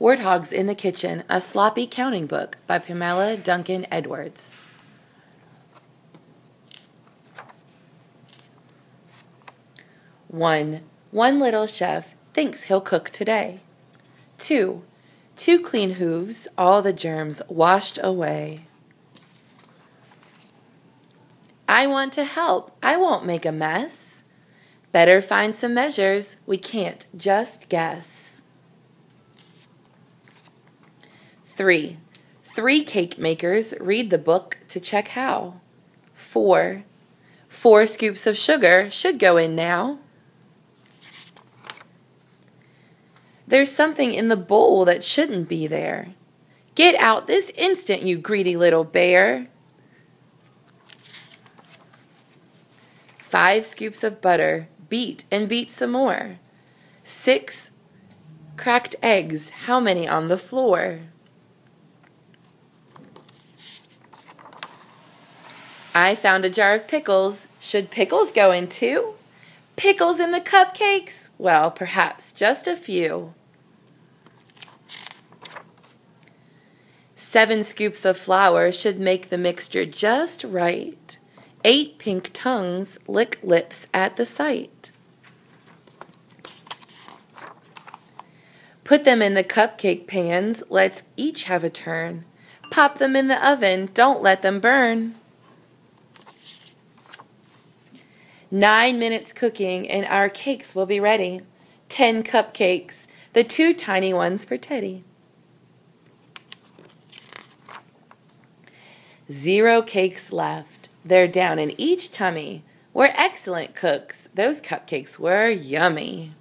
Warthogs in the Kitchen, a sloppy counting book by Pamela Duncan Edwards. One, one little chef thinks he'll cook today. Two, two clean hooves, all the germs washed away. I want to help, I won't make a mess. Better find some measures, we can't just guess. Three, three cake makers read the book to check how. Four, four scoops of sugar should go in now. There's something in the bowl that shouldn't be there. Get out this instant, you greedy little bear. Five scoops of butter, beat and beat some more. Six cracked eggs, how many on the floor? I found a jar of pickles. Should pickles go in too? Pickles in the cupcakes? Well, perhaps just a few. Seven scoops of flour should make the mixture just right. Eight pink tongues lick lips at the sight. Put them in the cupcake pans, let's each have a turn. Pop them in the oven, don't let them burn. Nine minutes cooking and our cakes will be ready. Ten cupcakes, the two tiny ones for Teddy. Zero cakes left. They're down in each tummy. We're excellent cooks. Those cupcakes were yummy.